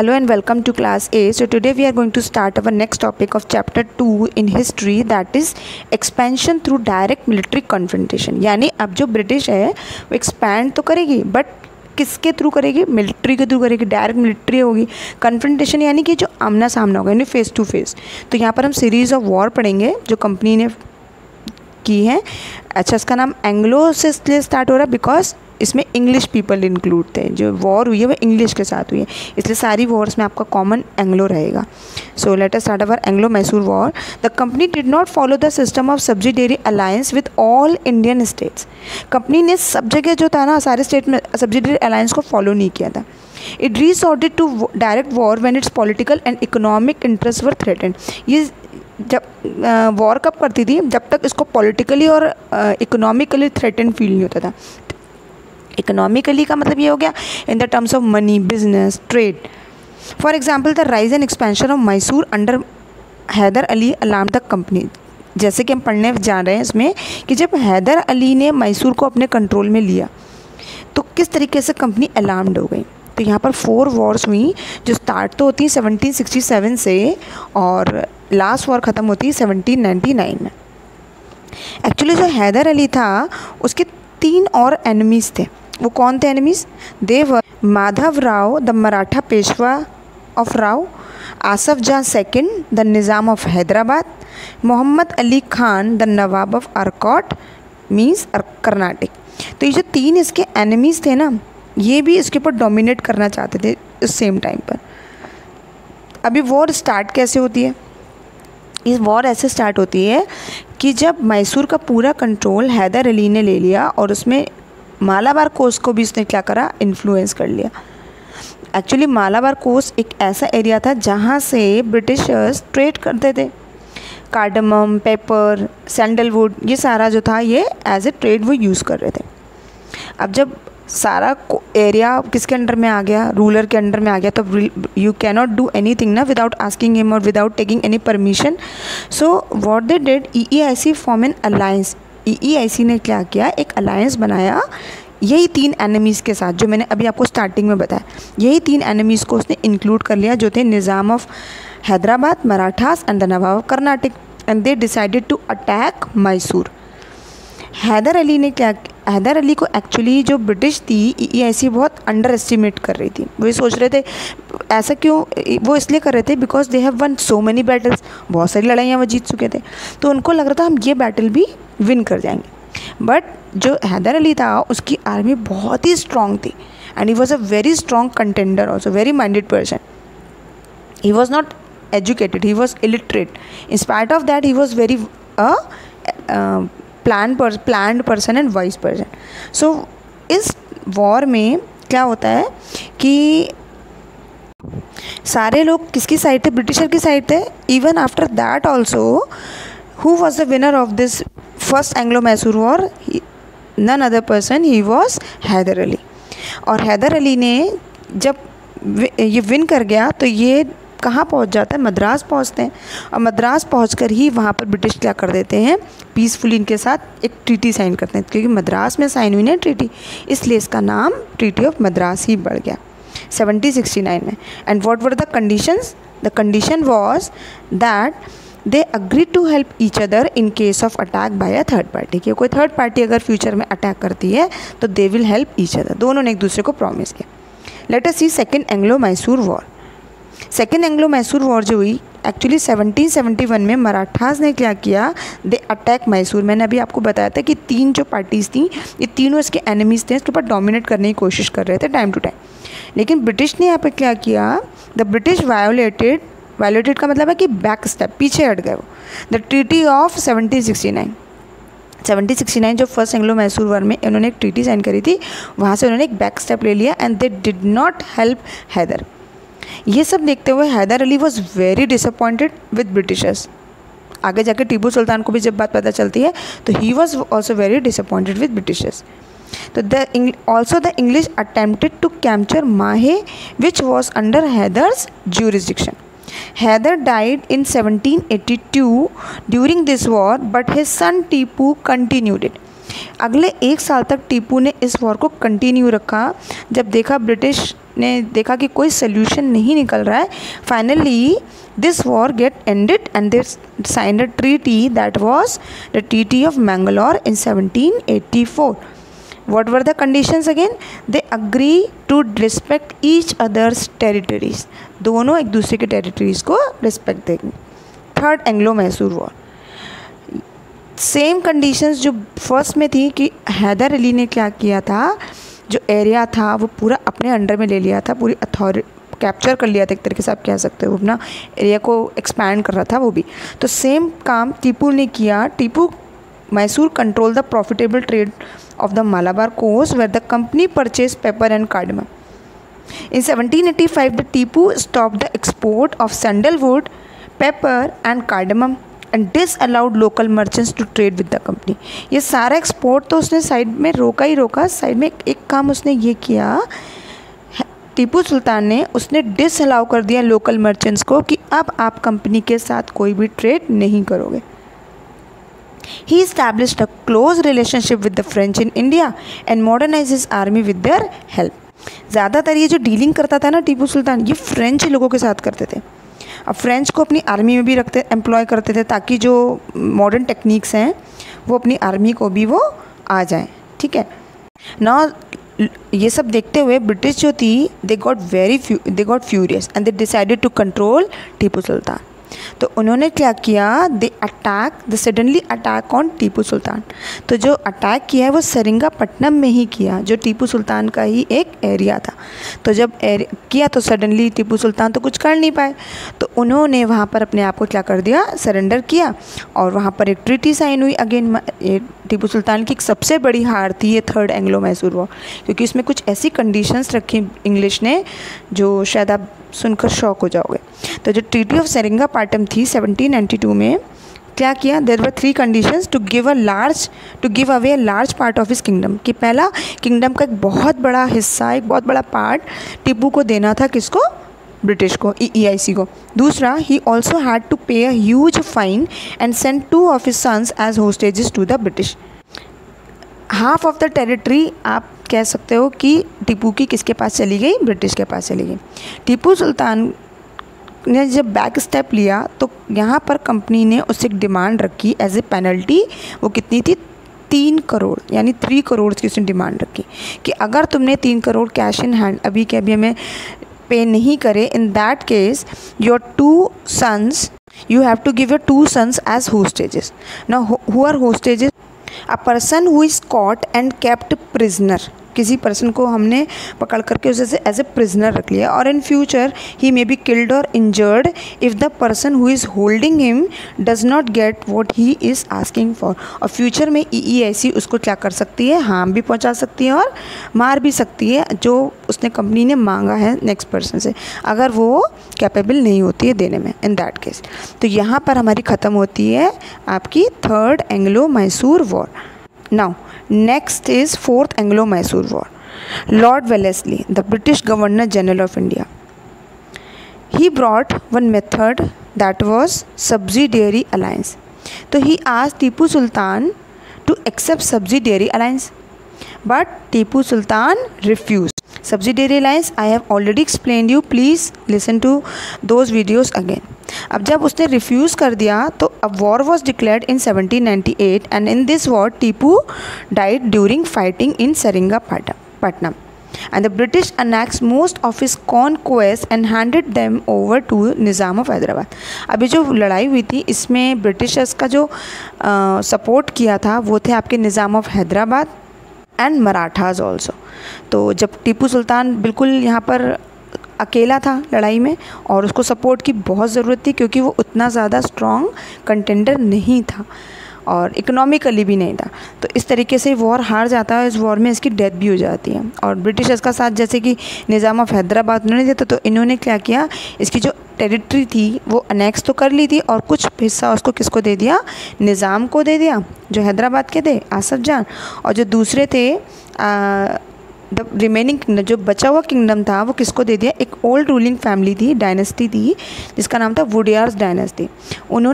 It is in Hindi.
Hello and welcome to class A. So, today we are going to start our next topic of chapter 2 in history, that is expansion through direct military confrontation. यानी अब जो ब्रिटिश है, वो एक्सपैंड तो करेगी बट किसके थ्रू करेगी मिलिट्री के थ्रू करेगी डायरेक्ट मिलिट्री होगी कन्फ्रंटेशन यानी कि जो आमना सामना होगा, यानी फेस टू फेस तो यहाँ पर हम सीरीज़ ऑफ़ वॉर पढ़ेंगे, जो कंपनी ने की है अच्छा इसका नाम एंग्लो से इसलिए स्टार्ट हो रहा है बिकॉज़ इसमें इंग्लिश पीपल इंक्लूड थे, जो वॉर हुई है, वो इंग्लिश के साथ हुई है। इसलिए सारी वॉर्स में आपका कॉमन एंग्लो रहेगा। So let us start our Anglo Mysore war the company did not follow the system of subsidiary alliance with all Indian states company ने सब जगह जो था ना, सारे स्टेट में सब्सिडरी अलायंस को फॉलो नहीं किया था। It resorted to direct war when its political and economic interest were threatened ये जब वॉर कब करती थी? जब तक इसको पॉलिटिकली और इकोनॉमिकली थ्रेटन फील नहीं होता था। इकोनॉमिकली का मतलब ये हो गया in the terms of money business trade for example the rise and expansion of Mysore under Hyder Ali alarm the company जैसे कि हम पढ़ने जा रहे हैं इसमें कि जब हैदर अली ने मैसूर को अपने कंट्रोल में लिया तो किस तरीके से कंपनी अलार्म्ड हो गई? तो यहाँ पर फोर वॉर्स हुई, जो स्टार्ट तो होती है 1767 से और लास्ट वॉर ख़त्म होती है 1799 में। एक्चुअली जो हैदर अली था, उसके तीन और एनिमीज़ थे। वो कौन थे enemies Dev Madhav Rao the Maratha Peshwa of Rao Asaf Jah second the Nizam of Hyderabad Mohammad Ali Khan the Nawab of Arcot means Karnataka तो ये जो तीन इसके एनिमीज़ थे ना, ये भी इसके ऊपर डोमिनेट करना चाहते थे इस सेम टाइम पर। अभी वॉर स्टार्ट कैसे होती है? इस वॉर ऐसे स्टार्ट होती है कि जब मैसूर का पूरा कंट्रोल हैदर अली ने ले लिया और उसमें मालाबार कोस्ट को भी उसने क्या करा? इन्फ्लुएंस कर लिया। एक्चुअली मालाबार कोस्ट एक ऐसा एरिया था जहाँ से ब्रिटिशर्स ट्रेड करते थे। कार्डमम पेपर सैंडलवुड ये सारा जो था, ये एज ए ट्रेड वो यूज़ कर रहे थे। अब जब सारा एरिया किसके अंडर में आ गया? रूलर के अंडर में आ गया तो you cannot do any thing ना विदाउट आस्किंग हिम और without taking any permission so what they did E E I C form an alliance E E ने क्या किया? एक अलायंस बनाया। यही तीन एनिमीज़ के साथ, जो मैंने अभी आपको स्टार्टिंग में बताया। यही तीन एनिमीज़ को उसने इंक्लूड कर लिया, जो थे Nizam of Hyderabad, Marathas and the Nawab of Karnataka. And they decided to attack Mysore Hyder Ali ने क्या हैदर अली को एक्चुअली जो ब्रिटिश थी, ई बहुत अंडर एस्टिमेट कर रही थी। वो ये सोच रहे थे, ऐसा क्यों वो इसलिए कर रहे थे because they have won so many battles बहुत सारी लड़ाइयाँ वो जीत चुके थे। तो उनको लग रहा था हम ये बैटल भी विन कर जाएँगे। बट जो हैदर अली था, उसकी आर्मी बहुत ही स्ट्रांग थी। And he was a very strong contender also very minded person he was not educated he was illiterate spite of that he was very plan पर plan person and wise person so इस वॉर में क्या होता है कि सारे लोग किसकी साइड थे? ब्रिटिशर की साइड थे। Even after that also who was the winner of this first Anglo Mysore war none other person he was Hyder Ali और हैदर अली ने जब ये विन कर गया तो ये कहाँ पहुँच जाता है? मद्रास पहुँचते हैं। और मद्रास पहुँच ही वहाँ पर ब्रिटिश क्या कर देते हैं? पीसफुली इनके साथ एक ट्रीटी साइन करते हैं। क्योंकि मद्रास में साइन हुई ना ट्रीटी इसलिए इसका नाम ट्रीटी ऑफ़ मद्रास ही बढ़ गया। 1769 में। And what were the conditions the condition was that they agree to help each other in case of attack by a third party कि कोई थर्ड पार्टी अगर फ्यूचर में अटैक करती है तो they will help each other दोनों ने एक दूसरे को प्रॉमिस किया। Let us see second Anglo Mysore war second Anglo Mysore war जो हुई एक्चुअली 1771 में मराठास ने क्या किया? दे अटैक मैसूर मैंने अभी आपको बताया था कि तीन जो पार्टीज़ थी, ये तीनों इसके एनिमीज़ थे, इसके ऊपर डोमिनेट करने की कोशिश कर रहे थे टाइम टू टाइम लेकिन ब्रिटिश ने यहाँ पर क्या किया? द ब्रिटिश वायोलेटेड वायोलेटेड का मतलब है कि बैक स्टेप पीछे हट गए वो. द ट्रीटी ऑफ़ 1769 1769 जो फ़र्स्ट एंग्लो मैसूर वॉर में इन्होंने एक ट्रीटी साइन करी थी, वहाँ से उन्होंने एक बैक स्टेप ले लिया and they did not help Hyder ये सब देखते हुए Hyder Ali was very disappointed with Britishers आगे जाके टीपू सुल्तान को भी जब बात पता चलती है तो he was also very disappointed with Britishers तो the also the English attempted to capture Mahe which was under Hyder's jurisdiction. Hyder died in 1782 during this war, but his son Tipu continued it. अगले एक साल तक टीपू ने इस वॉर को कंटिन्यू रखा। जब देखा ब्रिटिश ने देखा कि कोई सोल्यूशन नहीं निकल रहा है finally this war get ended and this sign a treaty that was the treaty of Mangalore in 1784 what were the conditions again? They agree to respect each other's territories. दोनों एक दूसरे के टेरिटरीज को रिस्पेक्ट देंगे। Third Anglo Mysore war same conditions जो फ़र्स्ट में थी कि हैदर अली ने क्या किया था? जो एरिया था वो पूरा अपने अंडर में ले लिया था पूरी अथॉरिटी कैप्चर कर लिया था एक तरीके से आप कह सकते हो अपना एरिया को एक्सपैंड कर रहा था वो भी। तो सेम काम टीपू ने किया। Tipu Mysore control the profitable trade of the Malabar coast where the company purchased pepper and cardamom. In 1785, the Tipu stopped the export of sandalwood, pepper and cardamom. And disallowed local merchants to trade with the company ये सारा एक्सपोर्ट तो उसने साइड में रोका ही रोका साइड में एक काम उसने ये किया, टीपू सुल्तान ने उसने डिस अलाउ कर दिया लोकल मर्चेंट्स को कि अब आप कंपनी के साथ कोई भी ट्रेड नहीं करोगे। He established a close relationship with the French in India and modernized his army with their help. ज़्यादातर ये जो डीलिंग करता था ना टीपू सुल्तान, ये फ्रेंच लोगों के साथ करते थे। अब फ्रेंच को अपनी आर्मी में भी रखते एम्प्लॉय करते थे ताकि जो मॉडर्न टेक्निक्स हैं, वो अपनी आर्मी को भी वो आ जाए, ठीक है? ना ये सब देखते हुए ब्रिटिश जो थी they got very they got furious and they decided to control Tipu Sultan तो उन्होंने क्या किया? They attack the suddenly attack on Tipu Sultan तो जो अटैक किया है वो सरिंगापट्टनम में ही किया जो टीपू सुल्तान का ही एक एरिया था. तो जब एर, किया तो सडनली टीपू सुल्तान तो कुछ कर नहीं पाए. तो उन्होंने वहाँ पर अपने आप को क्या कर दिया? सरेंडर किया और वहाँ पर एक ट्रिटी साइन हुई. अगेन टीपू सुल्तान की एक सबसे बड़ी हार थी, ये थर्ड एंग्लो मैसूर वॉर क्योंकि उसमें कुछ ऐसी कंडीशंस रखी इंग्लिश ने, जो शायद आप सुनकर शौक हो जाओगे। तो जो ट्रीटी ऑफ़ सेरिंगा पाटम थी 1792 में, क्या किया? There were three conditions to give a large to give away a large part of his kingdom कि पहला किंगडम का एक बहुत बड़ा हिस्सा, एक बहुत बड़ा पार्ट टीपू को देना था किसको? ब्रिटिश को ई आई सी को. दूसरा ही also had to pay a huge fine and send two of his sons as hostages to the British half of the territory आप कह सकते हो कि टीपू की किसके पास चली गई? ब्रिटिश के पास चली गई. टीपू सुल्तान ने जब बैक स्टेप लिया तो यहाँ पर कंपनी ने उससे एक डिमांड रखी एज ए पेनल्टी वो कितनी थी? तीन करोड़, यानी थ्री करोड़ की उसने डिमांड रखी कि अगर तुमने तीन करोड़ कैश इन हैंड अभी के अभी हमें पे नहीं करे in that case your two sons you have to give your two sons as hostages ना who are hostages a person who is caught and kept prisoner किसी पर्सन को हमने पकड़ करके उसे एज ए प्रिजनर रख लिया। और in future he may be killed और injured if the person who is holding him does not get what he is asking for और फ्यूचर में ई ई ऐसी उसको क्या कर सकती है? हार्म भी पहुँचा सकती है और मार भी सकती है, जो उसने कंपनी ने मांगा है नेक्स्ट पर्सन से। अगर वो कैपेबल नहीं होती है देने में इन दैट केस तो यहाँ पर हमारी ख़त्म होती है आपकी third Anglo Mysore war now Next is Fourth Anglo-Mysore War. Lord Wellesley, the British Governor General of India. He brought one method that was subsidiary alliance. So he asked Tipu Sultan to accept subsidiary alliance. But Tipu Sultan refused. Subsidiary alliance I have already explained you. Please listen to those videos again. अब जब उसने रिफ्यूज़ कर दिया तो अब war was declared in 1798 and in this war Tipu died during fighting in Seringapatnam and the British annexed most of his conquests and handed them over to Nizam of Hyderabad अभी जो लड़ाई हुई थी, इसमें ब्रिटिशर्स का जो सपोर्ट किया था, वो थे आपके Nizam of Hyderabad and Marathas also तो जब टीपू सुल्तान बिल्कुल यहाँ पर अकेला था लड़ाई में और उसको सपोर्ट की बहुत ज़रूरत थी क्योंकि वो उतना ज़्यादा स्ट्रॉन्ग कंटेंडर नहीं था और इकोनॉमिकली भी नहीं था। तो इस तरीके से वॉर हार जाता है इस वॉर में इसकी डेथ भी हो जाती है और ब्रिटिशर्स का साथ जैसे कि निज़ाम ऑफ़ हैदराबाद उन्होंने दिया था तो इन्होंने क्या किया? इसकी जो टेरिटरी थी वो अनेक्स तो कर ली थी और कुछ हिस्सा उसको किसको दे दिया? निज़ाम को दे दिया, जो हैदराबाद के थे, आसफ जान। और जो दूसरे थे द रिमेनिंग जो बचा हुआ किंगडम था, वो किसको दे दिया? एक ओल्ड रूलिंग फैमिली थी डायनेस्टी थी जिसका नाम था वुडियार्स डायनेस्टी उन्होंने